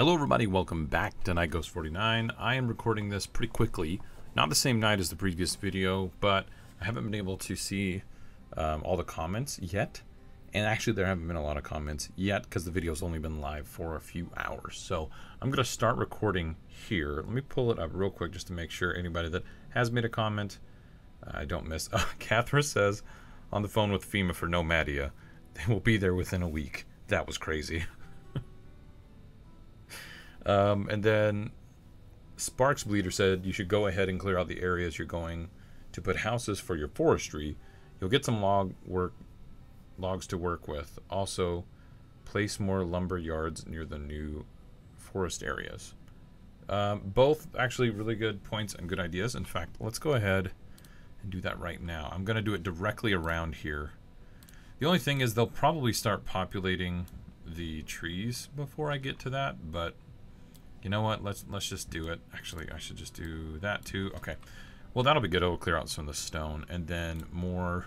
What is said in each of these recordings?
Hello everybody, welcome back to Night Ghost 49. I am recording this pretty quickly. Not the same night as the previous video, but I haven't been able to see um, all the comments yet. And actually there haven't been a lot of comments yet because the video's only been live for a few hours. So I'm going to start recording here. Let me pull it up real quick just to make sure anybody that has made a comment, uh, I don't miss. Uh, Catherine says, on the phone with FEMA for Nomadia, they will be there within a week. That was crazy. Um, and then Sparks Bleeder said you should go ahead and clear out the areas you're going to put houses for your forestry. You'll get some log work logs to work with. Also, place more lumber yards near the new forest areas. Um, both actually really good points and good ideas. In fact, let's go ahead and do that right now. I'm going to do it directly around here. The only thing is they'll probably start populating the trees before I get to that, but you know what? Let's let's just do it. Actually, I should just do that too. Okay. Well, that'll be good. It'll clear out some of the stone, and then more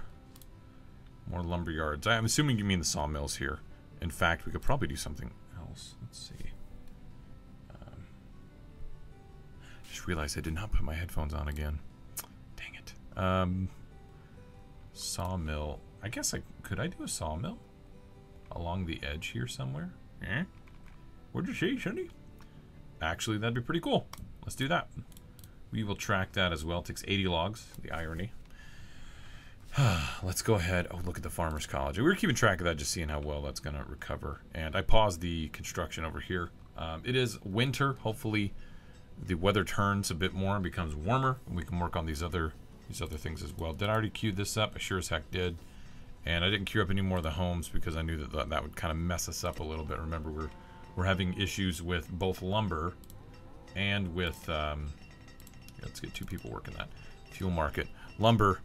more lumber yards. I'm assuming you mean the sawmills here. In fact, we could probably do something else. Let's see. Um, just realized I did not put my headphones on again. Dang it. Um, sawmill. I guess I could I do a sawmill along the edge here somewhere. Eh? What'd you say, Sonny? Actually, that'd be pretty cool. Let's do that. We will track that as well. It takes 80 logs, the irony. Let's go ahead. Oh, look at the Farmer's College. We were keeping track of that, just seeing how well that's going to recover. And I paused the construction over here. Um, it is winter. Hopefully, the weather turns a bit more and becomes warmer, and we can work on these other these other things as well. Did I already queue this up? I sure as heck did. And I didn't queue up any more of the homes because I knew that that, that would kind of mess us up a little bit. Remember, we're we're having issues with both lumber and with um, let's get two people working that fuel market. Lumber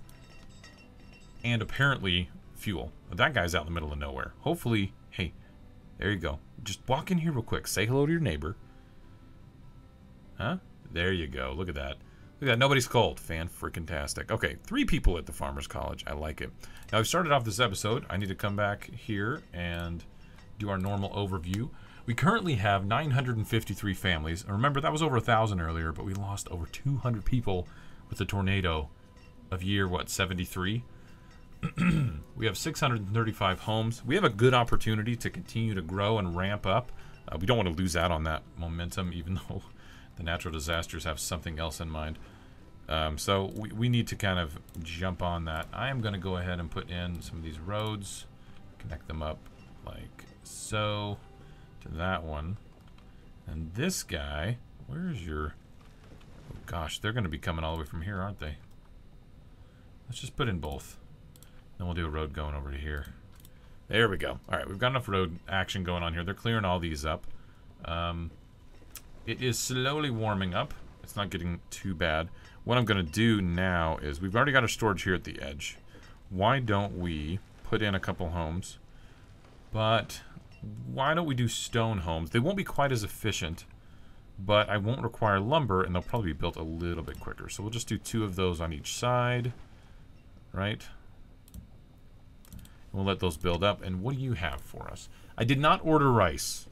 and apparently fuel. That guy's out in the middle of nowhere. Hopefully hey there you go. Just walk in here real quick. Say hello to your neighbor. Huh? There you go. Look at that. Look at that. Nobody's cold. Fan freaking tastic okay three people at the farmers college. I like it. Now i've started off this episode. I need to come back here and do our normal overview we currently have 953 families. And Remember, that was over a 1,000 earlier, but we lost over 200 people with the tornado of year, what, 73? we have 635 homes. We have a good opportunity to continue to grow and ramp up. Uh, we don't want to lose out on that momentum, even though the natural disasters have something else in mind. Um, so we, we need to kind of jump on that. I am going to go ahead and put in some of these roads, connect them up like so to that one. And this guy, where's your... Oh gosh, they're going to be coming all the way from here, aren't they? Let's just put in both. Then we'll do a road going over to here. There we go. All right, we've got enough road action going on here. They're clearing all these up. Um, it is slowly warming up. It's not getting too bad. What I'm going to do now is we've already got our storage here at the edge. Why don't we put in a couple homes? But why don't we do stone homes? They won't be quite as efficient, but I won't require lumber, and they'll probably be built a little bit quicker. So we'll just do two of those on each side, right? And We'll let those build up. And what do you have for us? I did not order rice.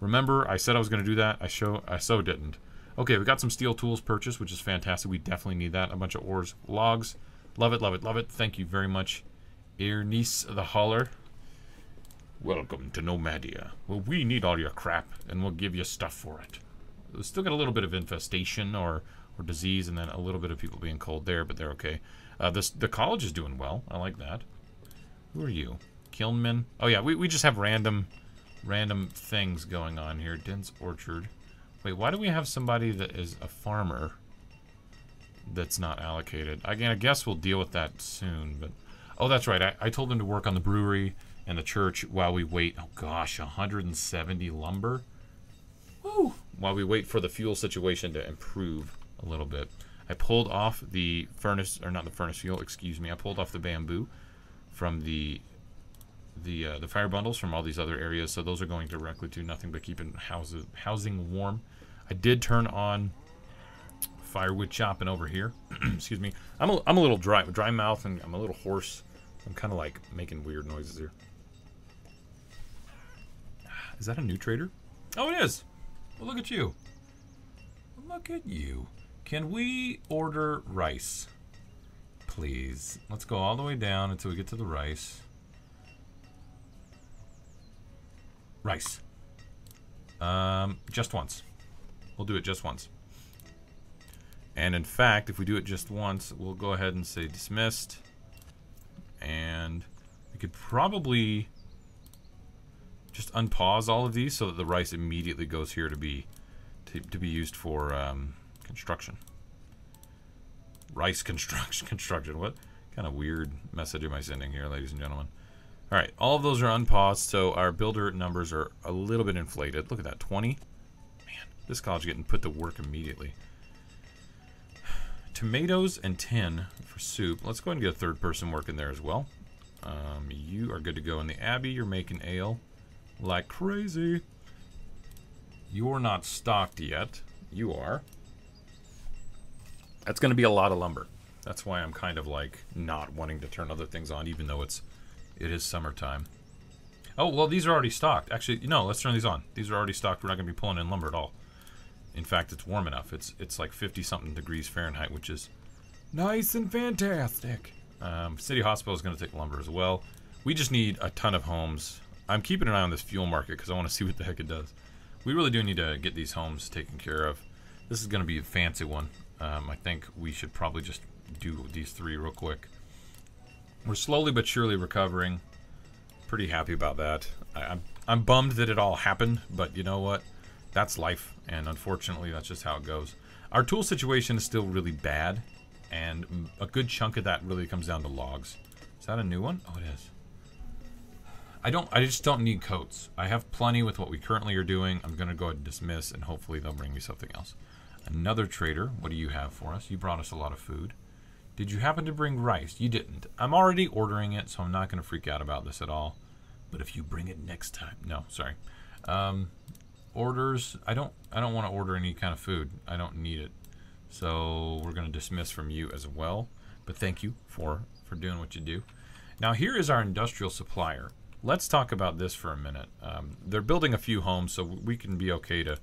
Remember, I said I was going to do that. I show I so didn't. Okay, we got some steel tools purchased, which is fantastic. We definitely need that. A bunch of ores, logs. Love it, love it, love it. Thank you very much, Ernice the Hauler. Welcome to Nomadia. Well, we need all your crap, and we'll give you stuff for it. We still got a little bit of infestation or, or disease, and then a little bit of people being cold there, but they're okay. Uh, this the college is doing well. I like that. Who are you? Kilnman? Oh yeah, we, we just have random random things going on here. Dense Orchard. Wait, why do we have somebody that is a farmer that's not allocated? Again, I guess we'll deal with that soon, but... Oh, that's right. I, I told them to work on the brewery and the church while we wait. Oh gosh, 170 lumber. Woo! While we wait for the fuel situation to improve a little bit. I pulled off the furnace, or not the furnace fuel, excuse me. I pulled off the bamboo from the the uh, the fire bundles from all these other areas, so those are going directly to nothing but keeping houses housing warm. I did turn on firewood chopping over here. excuse me. I'm a, I'm a little dry, dry mouth, and I'm a little hoarse. I'm kind of like making weird noises here. Is that a new trader? Oh, it is. Well, look at you. Look at you. Can we order rice? Please. Let's go all the way down until we get to the rice. Rice. Um, just once. We'll do it just once. And in fact, if we do it just once, we'll go ahead and say dismissed. And we could probably just unpause all of these so that the rice immediately goes here to be to, to be used for um, construction. Rice construction construction. What kind of weird message am I sending here, ladies and gentlemen? All right, all of those are unpaused, so our builder numbers are a little bit inflated. Look at that, 20. Man, this college getting put to work immediately. Tomatoes and tin for soup. Let's go ahead and get a third person working there as well. Um, you are good to go in the Abbey. You're making ale like crazy. You're not stocked yet. You are. That's going to be a lot of lumber. That's why I'm kind of like not wanting to turn other things on, even though it's it is summertime. Oh well, these are already stocked. Actually, no. Let's turn these on. These are already stocked. We're not going to be pulling in lumber at all. In fact, it's warm enough. It's it's like 50 something degrees Fahrenheit, which is nice and fantastic. Um, City Hospital is going to take lumber as well. We just need a ton of homes I'm keeping an eye on this fuel market because I want to see what the heck it does. We really do need to get these homes taken care of. This is going to be a fancy one. Um, I think we should probably just do these three real quick. We're slowly but surely recovering. Pretty happy about that. I, I'm, I'm bummed that it all happened, but you know what? That's life, and unfortunately, that's just how it goes. Our tool situation is still really bad, and a good chunk of that really comes down to logs. Is that a new one? Oh, it is. I don't. I just don't need coats. I have plenty with what we currently are doing. I'm going to go ahead and dismiss, and hopefully they'll bring me something else. Another trader. What do you have for us? You brought us a lot of food. Did you happen to bring rice? You didn't. I'm already ordering it, so I'm not going to freak out about this at all. But if you bring it next time, no, sorry. Um, orders. I don't. I don't want to order any kind of food. I don't need it. So we're going to dismiss from you as well. But thank you for for doing what you do. Now here is our industrial supplier. Let's talk about this for a minute. Um, they're building a few homes, so we can be okay to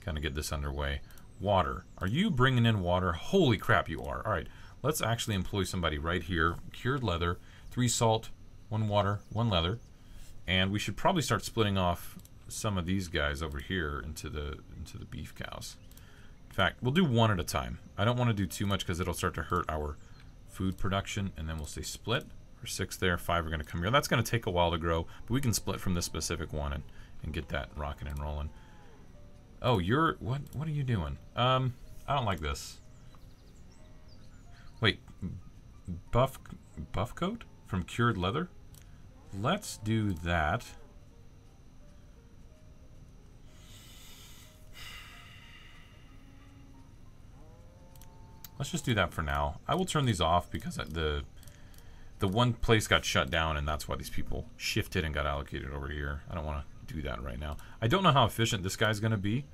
kind of get this underway. Water. Are you bringing in water? Holy crap, you are. All right, let's actually employ somebody right here. Cured leather, three salt, one water, one leather. And we should probably start splitting off some of these guys over here into the into the beef cows. In fact, we'll do one at a time. I don't want to do too much because it'll start to hurt our food production, and then we'll say split or six there, five are going to come here. That's going to take a while to grow, but we can split from this specific one and, and get that rocking and rolling. Oh, you're, what, what are you doing? Um, I don't like this. Wait, buff, buff coat from cured leather? Let's do that. Let's just do that for now. I will turn these off because the the one place got shut down, and that's why these people shifted and got allocated over here. I don't want to do that right now. I don't know how efficient this guy's going to be.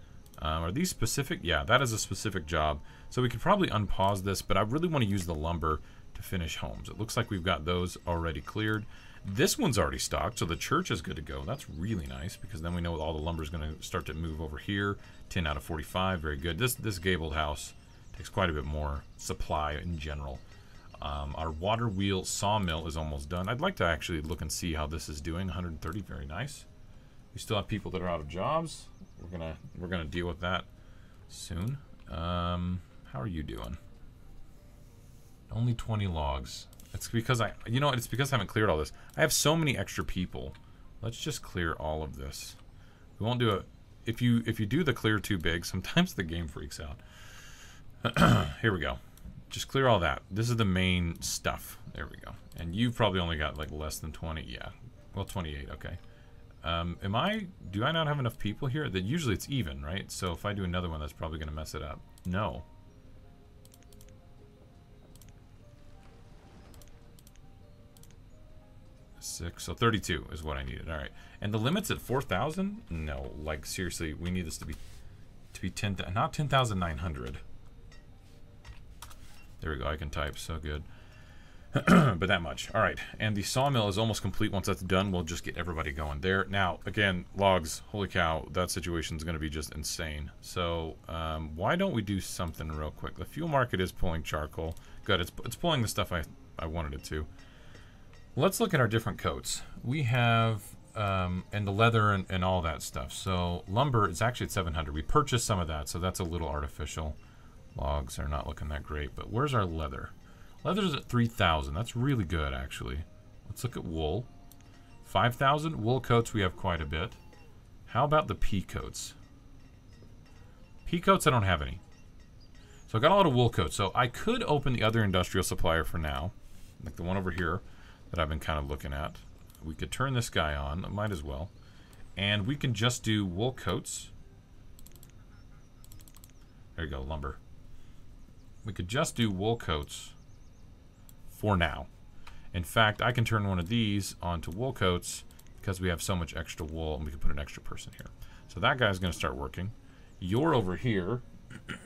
Um, are these specific? Yeah, that is a specific job. So we could probably unpause this, but I really want to use the lumber to finish homes. It looks like we've got those already cleared. This one's already stocked, so the church is good to go. That's really nice because then we know all the lumber is going to start to move over here. 10 out of 45, very good. This this gabled house takes quite a bit more supply in general. Um, our water wheel sawmill is almost done. I'd like to actually look and see how this is doing. 130, very nice. We still have people that are out of jobs. We're gonna we're gonna deal with that soon. Um, how are you doing? Only 20 logs. It's because I, you know, it's because I haven't cleared all this. I have so many extra people. Let's just clear all of this. We won't do it. If you if you do the clear too big, sometimes the game freaks out. Here we go just clear all that. This is the main stuff. There we go. And you've probably only got like less than 20. Yeah. Well, 28. Okay. Um, am I, do I not have enough people here? That usually it's even, right? So if I do another one, that's probably going to mess it up. No. Six, so 32 is what I needed. All right. And the limit's at 4,000? No, like seriously, we need this to be, to be 10, not 10,900. There we go. I can type. So good. but that much. All right, and the sawmill is almost complete. Once that's done, we'll just get everybody going there. Now, again, logs. Holy cow, that situation is going to be just insane. So, um, why don't we do something real quick? The fuel market is pulling charcoal. Good, it's it's pulling the stuff I I wanted it to. Let's look at our different coats. We have um, and the leather and, and all that stuff. So lumber is actually at 700. We purchased some of that, so that's a little artificial. Logs are not looking that great, but where's our leather? Leather's at 3,000. That's really good, actually. Let's look at wool. 5,000. Wool coats, we have quite a bit. How about the pea coats? Pea coats, I don't have any. So I got a lot of wool coats. So I could open the other industrial supplier for now. Like the one over here that I've been kind of looking at. We could turn this guy on. Might as well. And we can just do wool coats. There you go, lumber. We could just do wool coats for now. In fact, I can turn one of these onto wool coats because we have so much extra wool and we can put an extra person here. So that guy's going to start working. You're over here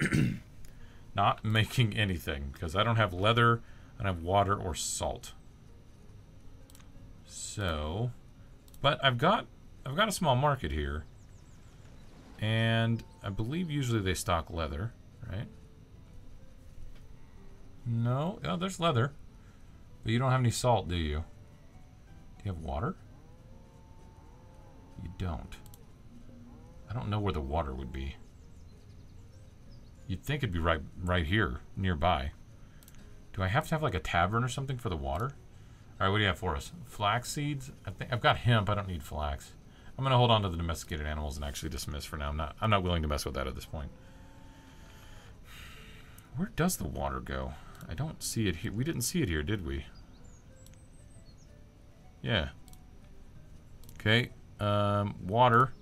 not making anything because I don't have leather, I don't have water or salt. So, but I've got I've got a small market here. And I believe usually they stock leather, right? No, oh, there's leather. But you don't have any salt, do you? Do you have water? You don't. I don't know where the water would be. You'd think it'd be right right here, nearby. Do I have to have like a tavern or something for the water? All right, what do you have for us? Flax seeds? I think I've got hemp. I don't need flax. I'm gonna hold on to the domesticated animals and actually dismiss for now. I'm not. I'm not willing to mess with that at this point. Where does the water go? I don't see it here. We didn't see it here, did we? Yeah. Okay. Um, water.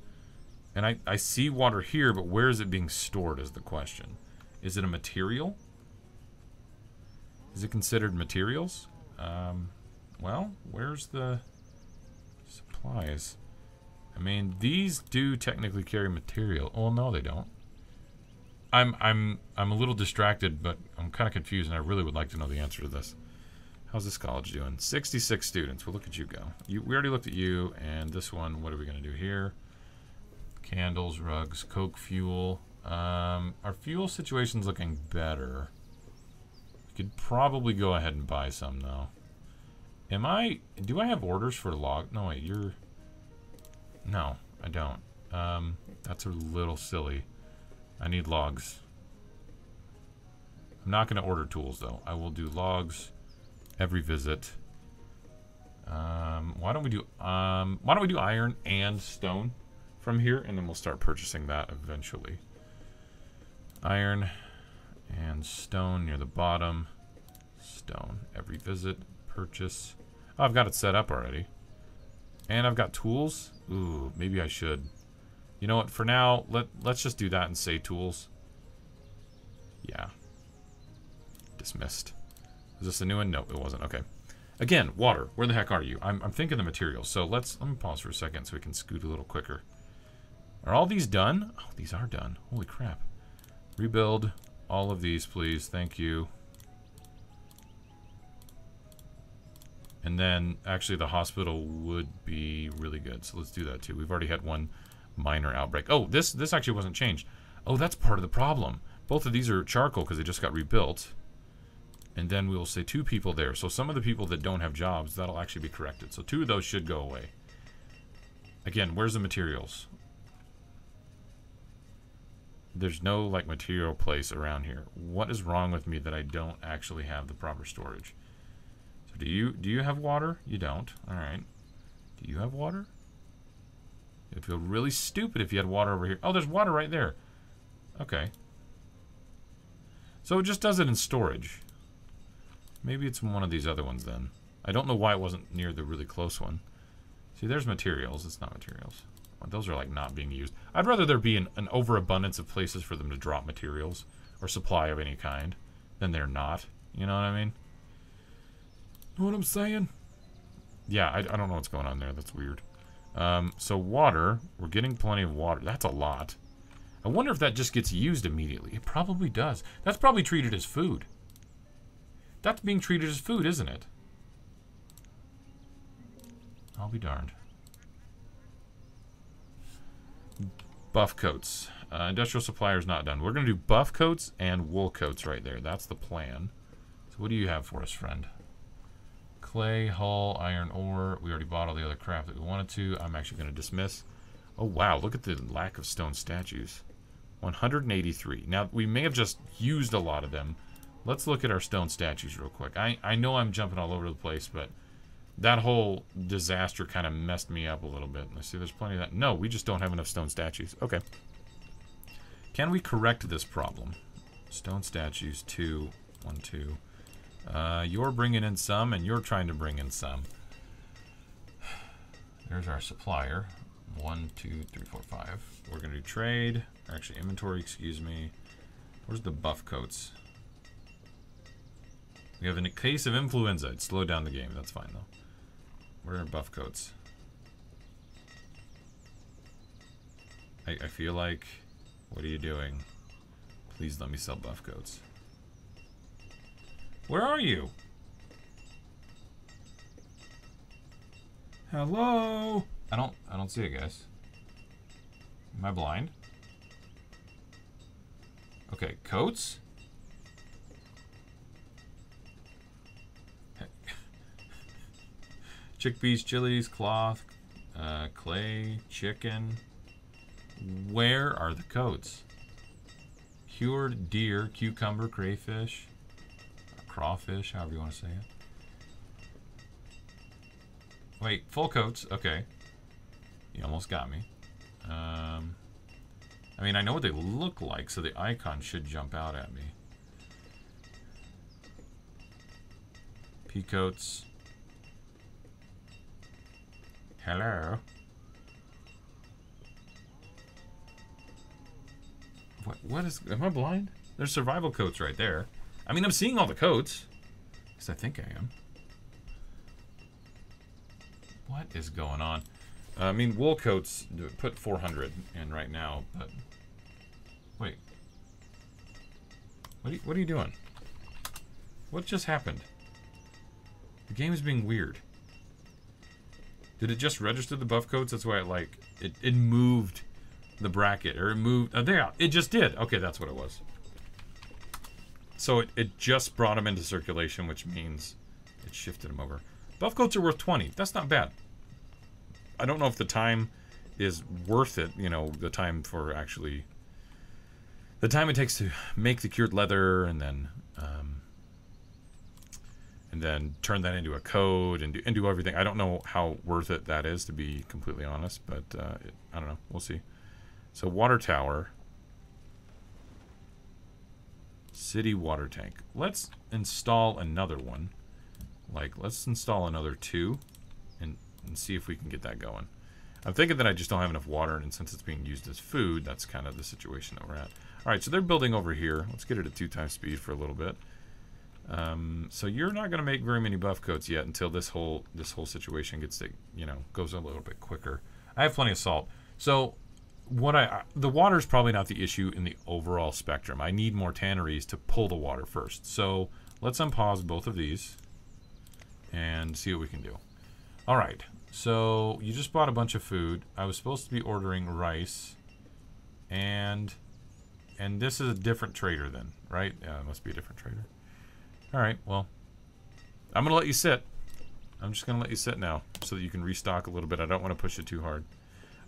And I, I see water here, but where is it being stored is the question. Is it a material? Is it considered materials? Um, well, where's the supplies? I mean, these do technically carry material. Oh, no, they don't. I'm I'm I'm a little distracted, but I'm kind of confused, and I really would like to know the answer to this. How's this college doing? 66 students. Well, look at you go. You, we already looked at you, and this one, what are we going to do here? Candles, rugs, Coke fuel. Um, our fuel situation's looking better. We could probably go ahead and buy some, though. Am I... Do I have orders for log... No, wait, you're... No, I don't. Um, that's a little silly. I need logs. I'm not going to order tools, though. I will do logs every visit. Um, why don't we do um, why don't we do iron and stone from here, and then we'll start purchasing that eventually. Iron and stone near the bottom. Stone every visit. Purchase. Oh, I've got it set up already. And I've got tools. Ooh, maybe I should. You know what? For now, let let's just do that and say tools. Yeah. Dismissed. Is this a new one? No, it wasn't. Okay. Again, water. Where the heck are you? I'm, I'm thinking the materials. So let's let me pause for a second so we can scoot a little quicker. Are all these done? Oh, these are done. Holy crap. Rebuild all of these, please. Thank you. And then, actually, the hospital would be really good. So let's do that, too. We've already had one minor outbreak. Oh, this this actually wasn't changed. Oh, that's part of the problem. Both of these are charcoal because they just got rebuilt. And then we will say two people there. So some of the people that don't have jobs, that'll actually be corrected. So two of those should go away. Again, where's the materials? There's no like material place around here. What is wrong with me that I don't actually have the proper storage? So do you do you have water? You don't. All right. Do you have water? It'd feel really stupid if you had water over here. Oh, there's water right there. Okay. So it just does it in storage. Maybe it's one of these other ones then. I don't know why it wasn't near the really close one. See, there's materials. It's not materials. Those are like not being used. I'd rather there be an, an overabundance of places for them to drop materials or supply of any kind than they're not. You know what I mean? Know what I'm saying? Yeah, I, I don't know what's going on there. That's weird. Um, so water, we're getting plenty of water. That's a lot. I wonder if that just gets used immediately. It probably does. That's probably treated as food. That's being treated as food, isn't it? I'll be darned. Buff coats. Uh, industrial supplier's not done. We're going to do buff coats and wool coats right there. That's the plan. So what do you have for us, friend? Clay, hull, iron ore. We already bought all the other crap that we wanted to. I'm actually going to dismiss. Oh, wow. Look at the lack of stone statues. 183. Now, we may have just used a lot of them. Let's look at our stone statues real quick. I, I know I'm jumping all over the place, but that whole disaster kind of messed me up a little bit. Let's see there's plenty of that. No, we just don't have enough stone statues. Okay. Can we correct this problem? Stone statues, two, one, two. Uh, you're bringing in some, and you're trying to bring in some. There's our supplier. One, two, three, four, five. We're going to do trade. Actually, inventory, excuse me. Where's the buff coats? We have a case of influenza. It slowed down the game. That's fine, though. Where are buff coats? I, I feel like... What are you doing? Please let me sell buff coats. Where are you? Hello? I don't I don't see it, guys. Am I blind? Okay, coats? Chickpeas, chilies, cloth, uh, clay, chicken. Where are the coats? Cured deer, cucumber, crayfish, crawfish, however you want to say it. Wait, full coats. Okay. You almost got me. Um, I mean, I know what they look like, so the icon should jump out at me. Peacoats. Hello. What? What is? Am I blind? There's survival coats right there. I mean, I'm seeing all the coats. Because I think I am. What is going on? Uh, I mean, wool coats put 400 in right now, but wait. What are you, what are you doing? What just happened? The game is being weird. Did it just register the buff coats? That's why it like it, it moved the bracket or it moved. Oh, there, it just did. Okay, that's what it was. So it, it just brought them into circulation, which means it shifted them over. Buff coats are worth 20. That's not bad. I don't know if the time is worth it, you know, the time for actually the time it takes to make the cured leather and then um, and then turn that into a coat and do, and do everything. I don't know how worth it that is to be completely honest, but uh, it, I don't know. We'll see. So water tower, city water tank. Let's install another one. Like let's install another two and and see if we can get that going. I'm thinking that I just don't have enough water, and since it's being used as food, that's kind of the situation that we're at. All right, so they're building over here. Let's get it at two times speed for a little bit. Um, so you're not going to make very many buff coats yet until this whole this whole situation gets to you know goes a little bit quicker. I have plenty of salt, so what I the water is probably not the issue in the overall spectrum. I need more tanneries to pull the water first. So let's unpause both of these and see what we can do. All right, so you just bought a bunch of food. I was supposed to be ordering rice, and and this is a different trader then, right? Yeah, it must be a different trader. All right, well, I'm gonna let you sit. I'm just gonna let you sit now so that you can restock a little bit. I don't want to push it too hard.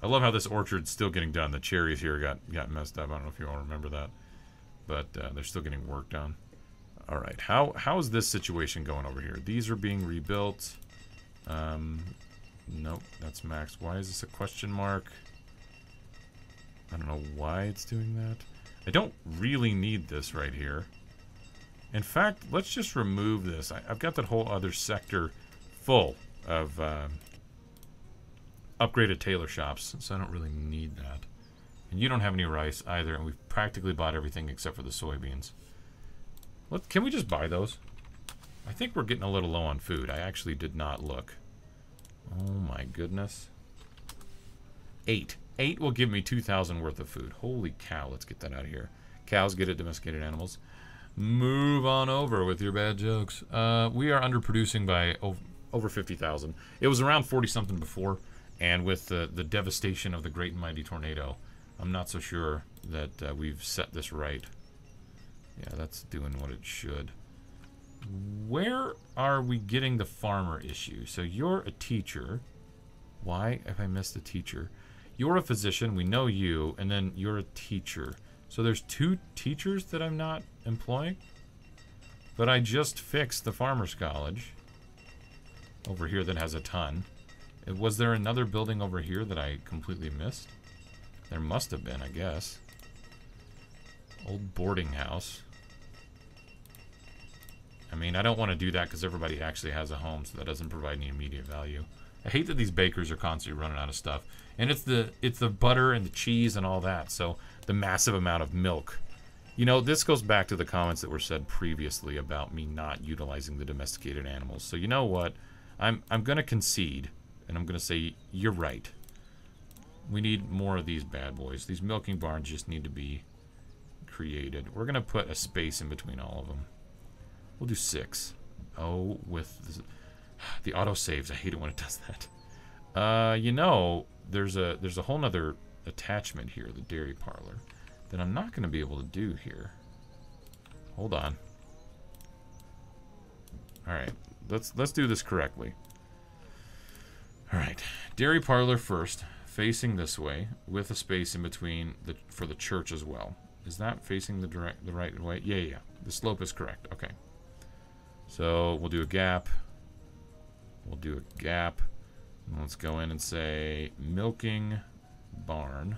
I love how this orchard's still getting done. The cherries here got got messed up. I don't know if you all remember that, but uh, they're still getting work done. All right, how how is this situation going over here? These are being rebuilt. Um, Nope, that's max. Why is this a question mark? I don't know why it's doing that. I don't really need this right here. In fact, let's just remove this. I, have got that whole other sector full of uh, upgraded tailor shops, so I don't really need that. And you don't have any rice either, and we've practically bought everything except for the soybeans. Let, can we just buy those? I think we're getting a little low on food. I actually did not look. Oh my goodness. Eight. Eight will give me 2,000 worth of food. Holy cow, let's get that out of here. Cows get it, domesticated animals. Move on over with your bad jokes. Uh, we are underproducing by over 50,000. It was around 40 something before, and with the, the devastation of the great and mighty tornado, I'm not so sure that uh, we've set this right. Yeah, that's doing what it should. Where are we getting the farmer issue? So you're a teacher. Why have I missed a teacher? You're a physician. We know you. And then you're a teacher. So there's two teachers that I'm not employing? But I just fixed the Farmer's College. Over here that has a ton. Was there another building over here that I completely missed? There must have been, I guess. Old boarding house. I mean, I don't want to do that because everybody actually has a home, so that doesn't provide any immediate value. I hate that these bakers are constantly running out of stuff. And it's the it's the butter and the cheese and all that, so the massive amount of milk. You know, this goes back to the comments that were said previously about me not utilizing the domesticated animals. So you know what? I'm I'm gonna concede, and I'm gonna say you're right. We need more of these bad boys. These milking barns just need to be created. We're gonna put a space in between all of them. We'll do six. Oh, with the, the auto saves. I hate it when it does that. Uh, you know, there's a there's a whole nother attachment here, the dairy parlor, that I'm not going to be able to do here. Hold on. All right, let's let's do this correctly. All right, dairy parlor first, facing this way, with a space in between the for the church as well. Is that facing the direct the right way? Yeah, yeah. The slope is correct. Okay. So we'll do a gap. We'll do a gap. Let's go in and say milking barn.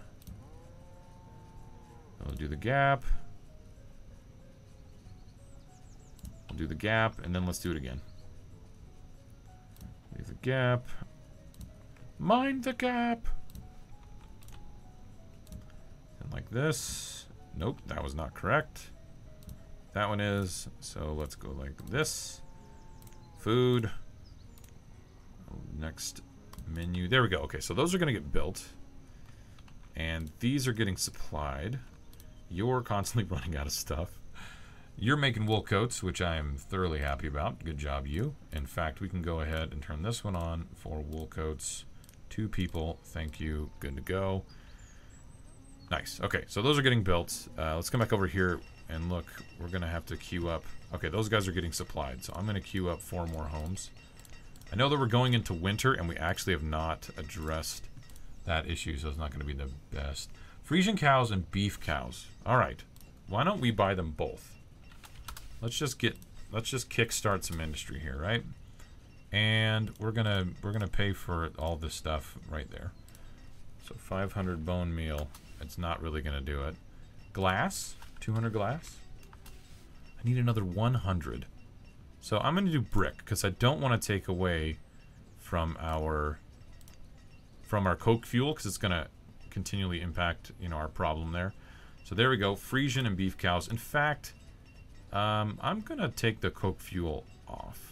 We'll do the gap. We'll do the gap, and then let's do it again. Leave the gap. Mind the gap. And like this. Nope, that was not correct. That one is. So let's go like this. Food. Next menu. There we go. Okay, so those are going to get built. And these are getting supplied. You're constantly running out of stuff. You're making wool coats, which I am thoroughly happy about. Good job, you. In fact, we can go ahead and turn this one on for wool coats. Two people. Thank you. Good to go. Nice. Okay, so those are getting built. Uh, let's come back over here and look. We're going to have to queue up. Okay, those guys are getting supplied, so I'm going to queue up four more homes. I know that we're going into winter, and we actually have not addressed that issue, so it's not going to be the best. Frisian cows and beef cows. All right. Why don't we buy them both? Let's just get let's just kickstart some industry here, right? And we're to we're to pay for all this stuff right there. So 500 bone meal. It's not really to do it. Glass? 200 glass? I need another 100. So I'm to do brick because I don't want to take away from our from our coke fuel because it's to continually impact you know our problem there. So there we go, Frisian and beef cows. In fact, um, I'm to take the coke fuel off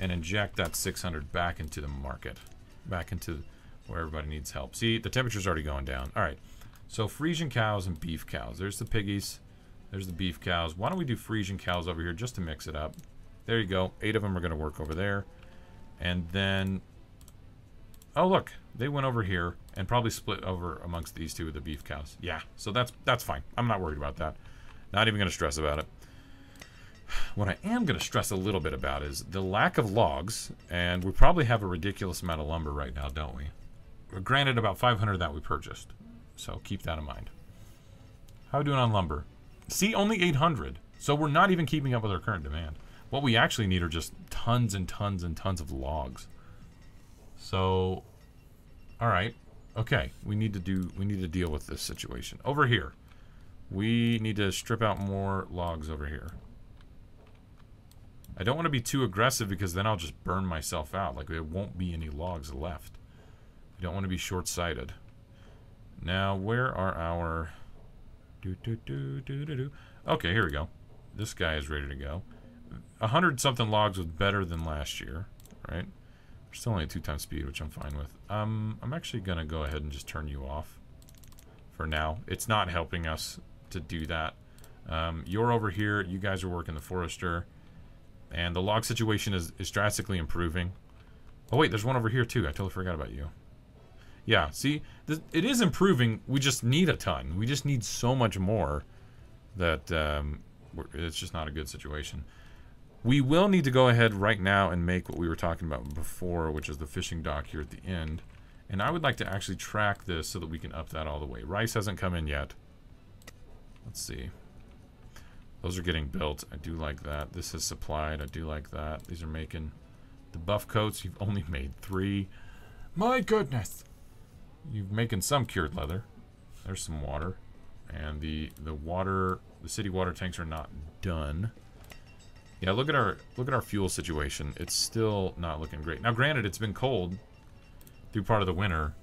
and inject that 600 back into the market, back into where everybody needs help. See, the temperature's already going down. All right, so Frisian cows and beef cows. There's the piggies. There's the beef cows. Why don't we do Frisian cows over here just to mix it up? There you go. Eight of them are going to work over there. And then... Oh, look. They went over here and probably split over amongst these two of the beef cows. Yeah, so that's that's fine. I'm not worried about that. Not even going to stress about it. What I am going to stress a little bit about is the lack of logs, and we probably have a ridiculous amount of lumber right now, don't we? We're Granted, about 500 that we purchased, so keep that in mind. How are we doing on lumber? See, only 800. So we're not even keeping up with our current demand. What we actually need are just tons and tons and tons of logs. So, all right, okay. We need to do. We need to deal with this situation over here. We need to strip out more logs over here. I don't want to be too aggressive because then I'll just burn myself out. Like there won't be any logs left. I don't want to be short-sighted. Now, where are our do, do, do, do, do, do. Okay, here we go. This guy is ready to go. A hundred something logs was better than last year, right? We're still only two times speed, which I'm fine with. Um, I'm actually gonna go ahead and just turn you off for now. It's not helping us to do that. Um, you're over here. You guys are working the forester. And the log situation is, is drastically improving. Oh, wait, there's one over here, too. I totally forgot about you. Yeah, see, it is improving. We just need a ton. We just need so much more that um, it's just not a good situation. We will need to go ahead right now and make what we were talking about before, which is the fishing dock here at the end. And I would like to actually track this so that we can up that all the way. Rice hasn't come in yet. Let's see. Those are getting built. I do like that. This is supplied. I do like that. These are making the buff coats. You've only made three. My goodness. You're making some cured leather. There's some water. And the the water, the city water tanks are not done. Yeah, look at our look at our fuel situation. It's still not looking great. Now, granted, it's been cold through part of the winter,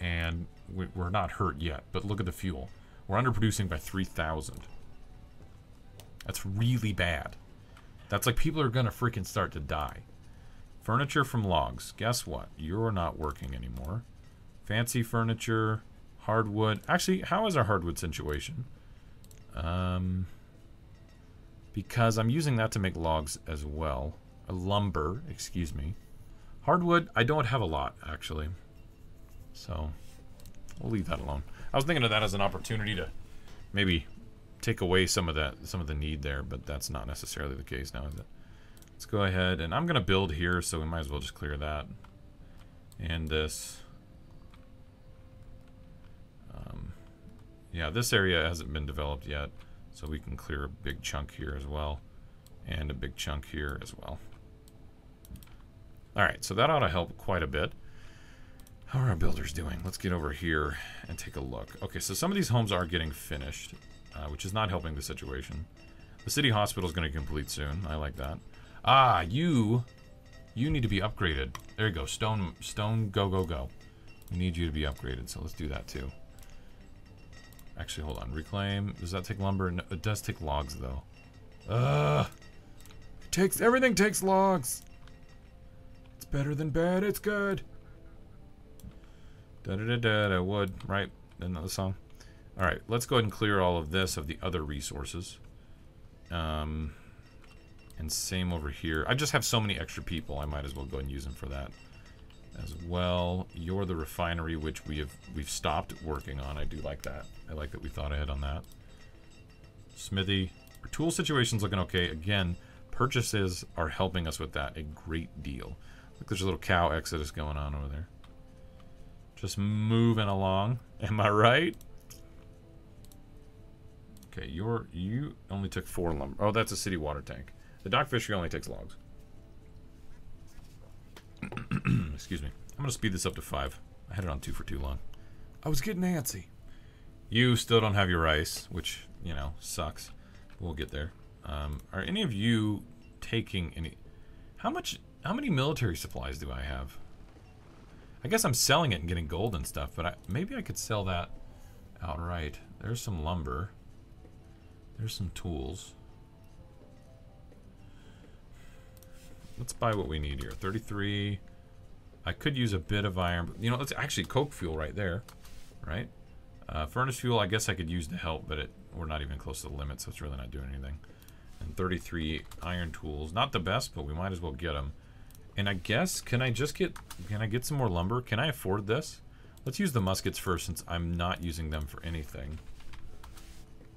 and we're not hurt yet. But look at the fuel. We're underproducing by 3,000. That's really bad. That's like people are gonna freaking start to die. Furniture from logs. Guess what? You're not working anymore. Fancy furniture, hardwood. Actually, how is our hardwood situation? Um, because I'm using that to make logs as well. A lumber, excuse me. Hardwood, I don't have a lot, actually. So, we'll leave that alone. I was thinking of that as an opportunity to maybe take away some of that, some of the need there, but that's not necessarily the case now, is it? Let's go ahead, and I'm going to build here, so we might as well just clear that. And this. Um, yeah, this area hasn't been developed yet. So we can clear a big chunk here as well. And a big chunk here as well. Alright, so that ought to help quite a bit. How are our builders doing? Let's get over here and take a look. Okay, so some of these homes are getting finished, uh, which is not helping the situation. The city hospital is going to complete soon. I like that. Ah, you, you need to be upgraded. There you go. Stone, stone, go, go, go. We need you to be upgraded, so let's do that too. Actually, hold on. Reclaim. Does that take lumber? No, it does take logs, though. Ugh. It takes everything takes logs. It's better than bad. It's good. Da da da da da. Wood. Right. Another song. All right. Let's go ahead and clear all of this of the other resources. Um. And same over here. I just have so many extra people. I might as well go and use them for that as well. You're the refinery, which we have we've stopped working on. I do like that. I like that we thought ahead on that. Smithy. Our tool situation's looking okay. Again, purchases are helping us with that a great deal. Look, there's a little cow exodus going on over there. Just moving along. Am I right? Okay, you're you only took four lumber. Oh, that's a city water tank. The dock fishery only takes logs. Excuse me. I'm going to speed this up to five. I had it on two for too long. I was getting antsy. You still don't have your rice, which, you know, sucks. We'll get there. Um, are any of you taking any... How much... How many military supplies do I have? I guess I'm selling it and getting gold and stuff, but I, maybe I could sell that outright. There's some lumber. There's some tools. Let's buy what we need here. 33. I could use a bit of iron. But, you know, let's actually coke fuel right there. Right? Uh, furnace fuel, I guess I could use to help, but it, we're not even close to the limit, so it's really not doing anything. And 33 iron tools. Not the best, but we might as well get them. And I guess, can I just get, can I get some more lumber? Can I afford this? Let's use the muskets first, since I'm not using them for anything.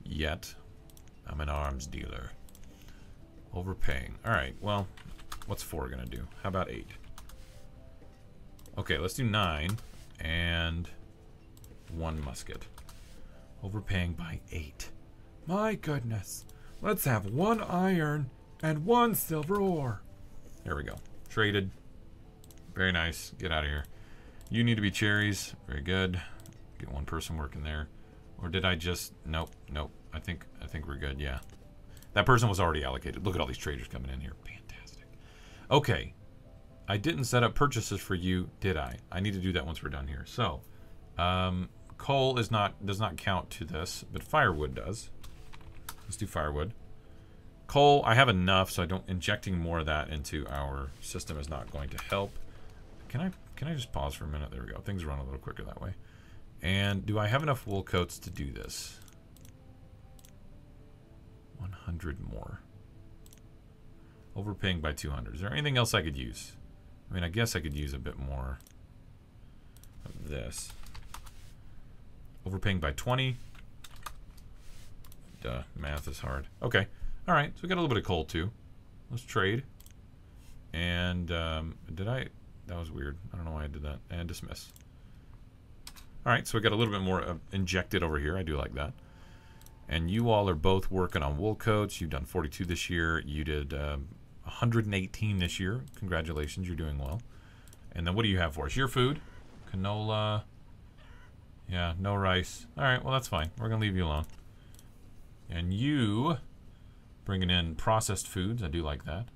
Yet. I'm an arms dealer. Overpaying. Alright, well, What's four gonna do? How about eight? Okay, let's do nine and one musket. Overpaying by eight. My goodness. Let's have one iron and one silver ore. There we go. Traded. Very nice. Get out of here. You need to be cherries. Very good. Get one person working there. Or did I just... Nope. Nope. I think I think we're good. Yeah. That person was already allocated. Look at all these traders coming in here. Fantastic. Okay. I didn't set up purchases for you, did I? I need to do that once we're done here. So, um, coal is not does not count to this, but firewood does. Let's do firewood. Coal, I have enough, so I don't injecting more of that into our system is not going to help. Can I can I just pause for a minute? There we go. Things run a little quicker that way. And do I have enough wool coats to do this? 100 more. Overpaying by 200. Is there anything else I could use? I mean, I guess I could use a bit more of this. Overpaying by 20. Duh, math is hard. Okay. All right, so we got a little bit of coal too. Let's trade. And um, did I? That was weird. I don't know why I did that. And dismiss. All right, so we got a little bit more uh, injected over here. I do like that. And you all are both working on wool coats. You've done 42 this year. You did um, 118 this year. Congratulations, you're doing well. And then what do you have for us? Your food, canola. Yeah, no rice. All right, well that's fine. We're gonna leave you alone. And you bringing in processed foods. I do like that.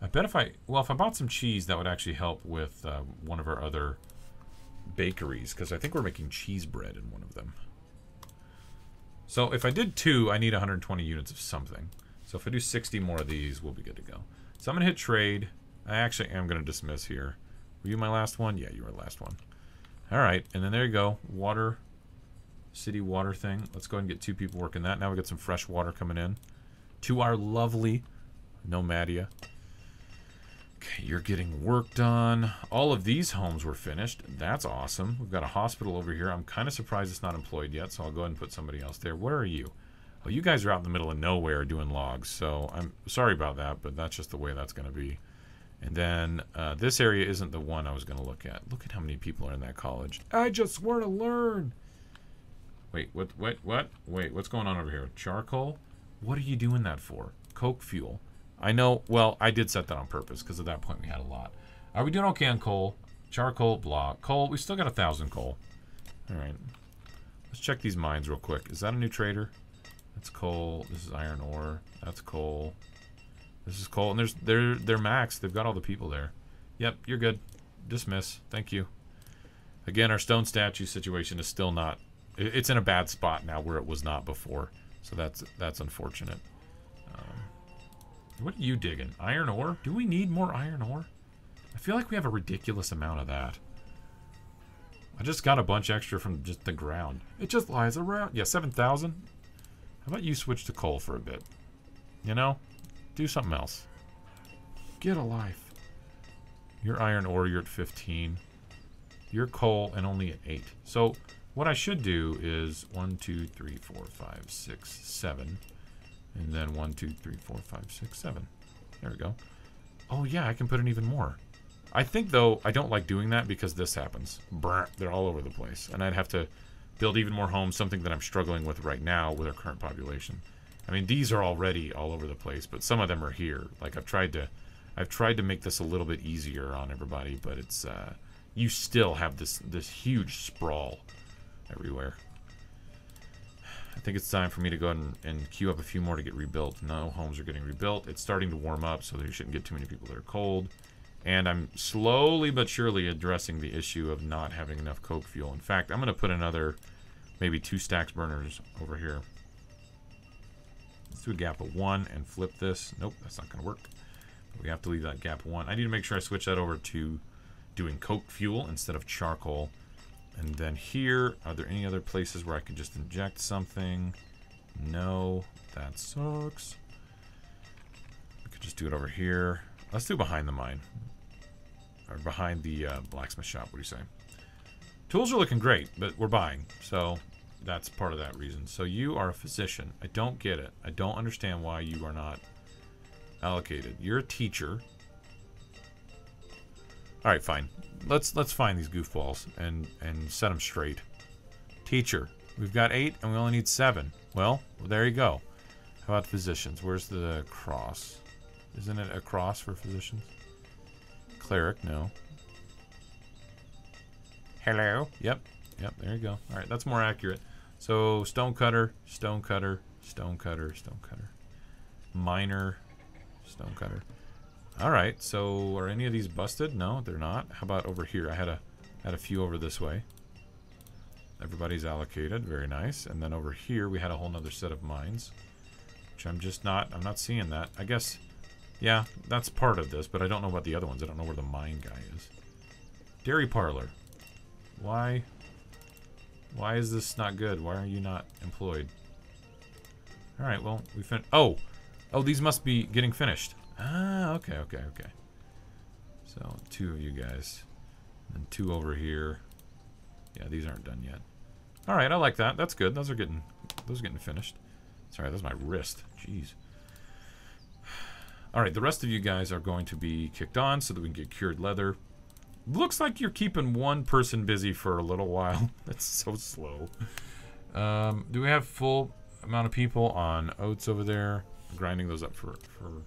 I bet if I well if I bought some cheese that would actually help with uh, one of our other bakeries because I think we're making cheese bread in one of them. So if I did two, I need 120 units of something. So if I do 60 more of these, we'll be good to go. So I'm going to hit trade. I actually am going to dismiss here. Were you my last one? Yeah, you were the last one. All right, and then there you go. Water, city water thing. Let's go ahead and get two people working that. Now we got some fresh water coming in to our lovely Nomadia. You're getting work done. All of these homes were finished. That's awesome. We've got a hospital over here. I'm kind of surprised it's not employed yet, so I'll go ahead and put somebody else there. Where are you? Oh, you guys are out in the middle of nowhere doing logs, so I'm sorry about that, but that's just the way that's going to be. And then uh, this area isn't the one I was going to look at. Look at how many people are in that college. I just want to learn. Wait, what? What? What? Wait, what's going on over here? Charcoal? What are you doing that for? Coke fuel. I know, well, I did set that on purpose because at that point we had a lot. Are we doing okay on coal? Charcoal, blah. Coal, we still got a thousand coal. All right. Let's check these mines real quick. Is that a new trader? That's coal. This is iron ore. That's coal. This is coal. And there's they're they're max. They've got all the people there. Yep, you're good. Dismiss. Thank you. Again, our stone statue situation is still not. It's in a bad spot now where it was not before. So that's that's unfortunate. What are you digging? Iron ore? Do we need more iron ore? I feel like we have a ridiculous amount of that. I just got a bunch extra from just the ground. It just lies around. Yeah, 7,000. How about you switch to coal for a bit? You know? Do something else. Get a life. Your iron ore, you're at 15. Your coal, and only at 8. So, what I should do is 1, 2, 3, 4, 5, 6, 7. And then 1, 2, 3, 4, 5, 6, 7. There we go. Oh, yeah, I can put in even more. I think, though, I don't like doing that because this happens. Brr, they're all over the place. And I'd have to build even more homes, something that I'm struggling with right now with our current population. I mean, these are already all over the place, but some of them are here. Like, I've tried to... I've tried to make this a little bit easier on everybody, but it's... Uh, you still have this this huge sprawl everywhere. I think it's time for me to go and, and queue up a few more to get rebuilt. No homes are getting rebuilt. It's starting to warm up, so there shouldn't get too many people that are cold. And I'm slowly but surely addressing the issue of not having enough coke fuel. In fact, I'm going to put another maybe two stacks burners over here. Let's do a gap of one and flip this. Nope, that's not going to work. We have to leave that gap one. I need to make sure I switch that over to doing coke fuel instead of charcoal. And then here, are there any other places where I can just inject something? No, that sucks. We could just do it over here. Let's do behind the mine. Or behind the uh, blacksmith shop, what do you say? Tools are looking great, but we're buying. So that's part of that reason. So you are a physician. I don't get it. I don't understand why you are not allocated. You're a teacher. All right, fine. Let's let's find these goofballs and and set them straight. Teacher, we've got eight and we only need seven. Well, there you go. How about physicians? Where's the cross? Isn't it a cross for physicians? Cleric, no. Hello. Yep. Yep. There you go. All right, that's more accurate. So stonecutter, stonecutter, stonecutter, stonecutter, miner, stonecutter. All right, so are any of these busted? No, they're not. How about over here? I had a had a few over this way. Everybody's allocated, very nice. And then over here we had a whole nother set of mines, which I'm just not, I'm not seeing that. I guess, yeah, that's part of this, but I don't know about the other ones. I don't know where the mine guy is. Dairy parlor. Why, why is this not good? Why are you not employed? All right, well, we fin- oh, oh, these must be getting finished. Ah, okay, okay, okay. So, two of you guys. And two over here. Yeah, these aren't done yet. All right, I like that. That's good. Those are getting those are getting finished. Sorry, that's my wrist. Jeez. All right, the rest of you guys are going to be kicked on so that we can get cured leather. Looks like you're keeping one person busy for a little while. That's so slow. Um, do we have full amount of people on oats over there? grinding those up for, for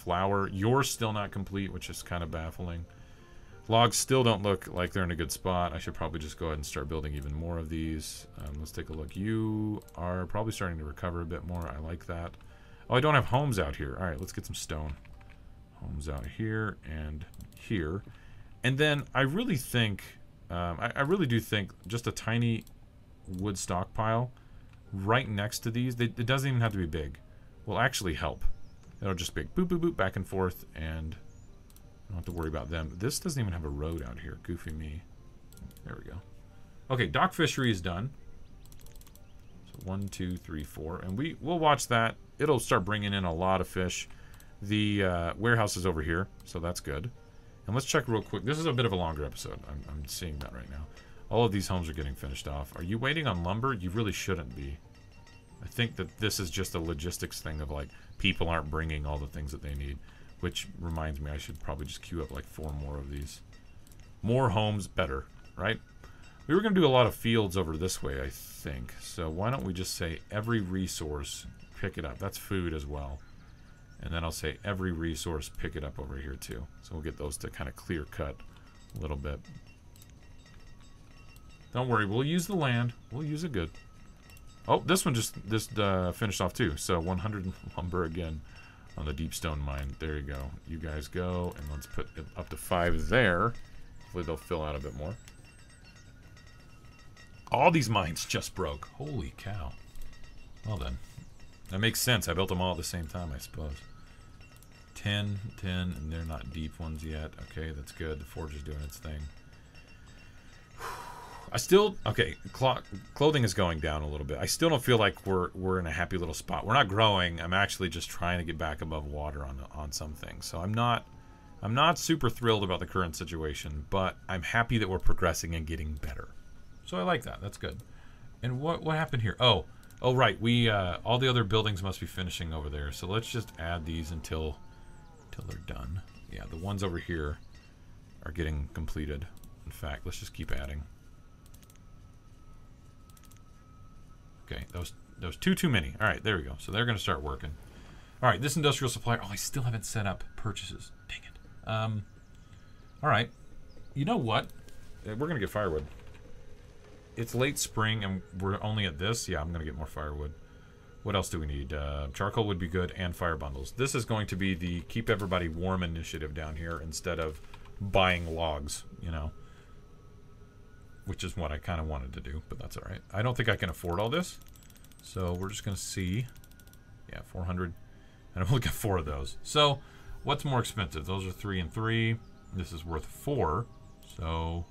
flour. Yours still not complete, which is kind of baffling. Logs still don't look like they're in a good spot. I should probably just go ahead and start building even more of these. Um, let's take a look. You are probably starting to recover a bit more. I like that. Oh, I don't have homes out here. All right, let's get some stone. Homes out here and here. And then I really think, um, I, I, really do think just a tiny wood stockpile right next to these. They, it doesn't even have to be big. Will actually help. It'll just be boop, boop, boop, back and forth, and I don't have to worry about them. This doesn't even have a road out here. Goofy me. There we go. Okay, dock fishery is done. So one, two, three, four, and we we'll watch that. It'll start bringing in a lot of fish. The uh, warehouse is over here, so that's good. And let's check real quick. This is a bit of a longer episode. I'm, I'm seeing that right now. All of these homes are getting finished off. Are you waiting on lumber? You really shouldn't be. I think that this is just a logistics thing of like people aren't bringing all the things that they need. Which reminds me, I should probably just queue up like four more of these. More homes, better, right? We were going to do a lot of fields over this way, I think. So why don't we just say every resource, pick it up. That's food as well. And then I'll say every resource, pick it up over here too. So we'll get those to kind of clear cut a little bit. Don't worry, we'll use the land. We'll use it good. Oh, this one just this uh, finished off too. So 100 lumber again on the deep stone mine. There you go. You guys go, and let's put it up to five there. Hopefully they'll fill out a bit more. All these mines just broke. Holy cow. Well then. That makes sense. I built them all at the same time, I suppose. 10, 10, and they're not deep ones yet. Okay, that's good. The forge is doing its thing. I still okay. clothing is going down a little bit. I still don't feel like we're we're in a happy little spot. We're not growing. I'm actually just trying to get back above water on on some things. So I'm not I'm not super thrilled about the current situation, but I'm happy that we're progressing and getting better. So I like that. That's good. And what what happened here? Oh oh right. We uh, all the other buildings must be finishing over there. So let's just add these until until they're done. Yeah, the ones over here are getting completed. In fact, let's just keep adding. Okay, those those two too many. All right, there we go. So they're going to start working. All right, this industrial supplier. Oh, I still haven't set up purchases. Dang it. Um, all right. You know what? Uh, we're going to get firewood. It's late spring and we're only at this. Yeah, I'm going to get more firewood. What else do we need? Uh, charcoal would be good and fire bundles. This is going to be the keep everybody warm initiative down here instead of buying logs, you know which is what I kind of wanted to do, but that's all right. I don't think I can afford all this, so we're just going to see. Yeah, 400, and I'm looking at four of those. So, what's more expensive? Those are three and three. This is worth four, so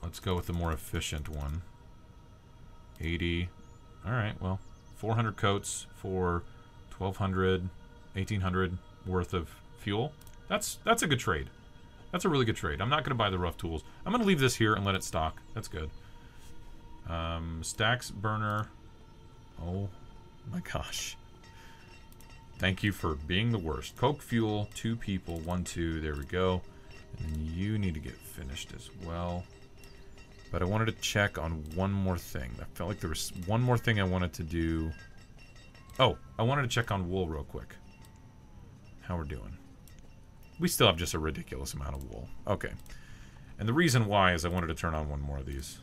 let's go with the more efficient one. 80. All right, well, 400 coats for 1200, 1800 worth of fuel. That's that's a good trade. That's a really good trade. I'm not going to buy the rough tools. I'm going to leave this here and let it stock. That's good. Um, stacks burner. Oh my gosh. Thank you for being the worst. Coke fuel, two people, one, two. There we go. And you need to get finished as well. But I wanted to check on one more thing. I felt like there was one more thing I wanted to do. Oh, I wanted to check on wool real quick. How we're doing. We still have just a ridiculous amount of wool. Okay. And the reason why is I wanted to turn on one more of these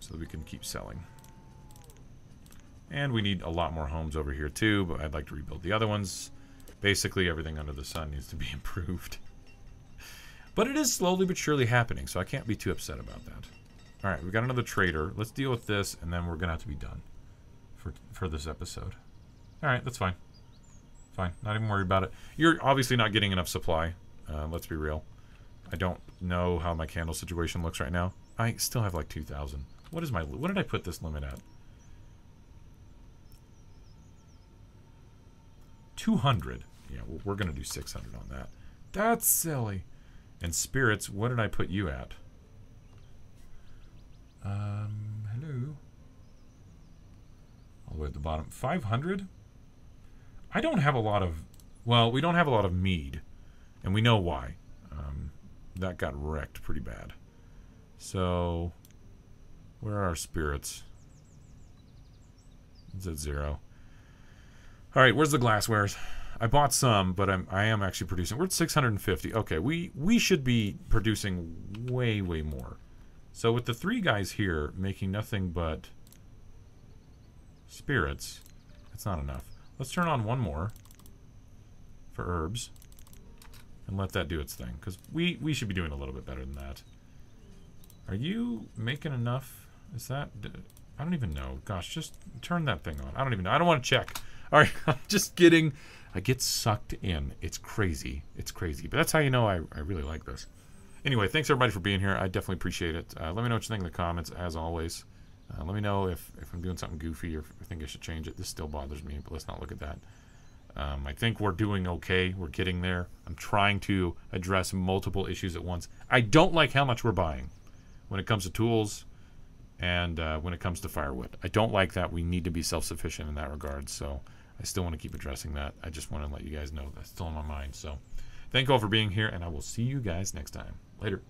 so that we can keep selling. And we need a lot more homes over here too, but I'd like to rebuild the other ones. Basically, everything under the sun needs to be improved. But it is slowly but surely happening, so I can't be too upset about that. Alright, we got another trader. Let's deal with this, and then we're going to have to be done for, for this episode. Alright, that's fine. Fine. Not even worried about it. You're obviously not getting enough supply. Uh, let's be real. I don't know how my candle situation looks right now. I still have like 2,000. What is my... What did I put this limit at? 200. Yeah, we're, we're going to do 600 on that. That's silly. And spirits, what did I put you at? Um, hello. All the way at the bottom. 500? I don't have a lot of... Well, we don't have a lot of mead. And we know why. Um, that got wrecked pretty bad. So, where are our spirits? It's at zero. All right, where's the glasswares? I bought some, but I'm I am actually producing. We're at 650. Okay, we we should be producing way way more. So with the three guys here making nothing but spirits, that's not enough. Let's turn on one more for herbs and let that do its thing because we we should be doing a little bit better than that. Are you making enough? Is that I don't even know. Gosh, just turn that thing on. I don't even know. I don't want to check. All right, I'm just kidding. I get sucked in. It's crazy. It's crazy. But that's how you know I, I really like this. Anyway, thanks everybody for being here. I definitely appreciate it. Uh, let me know what you think in the comments, as always. Uh, let me know if, if I'm doing something goofy or if I think I should change it. This still bothers me, but let's not look at that. Um, I think we're doing okay. We're getting there. I'm trying to address multiple issues at once. I don't like how much we're buying when it comes to tools and uh, when it comes to firewood. I don't like that. We need to be self sufficient in that regard. So I still want to keep addressing that. I just want to let you guys know that's still in my mind. So thank you all for being here, and I will see you guys next time. Later.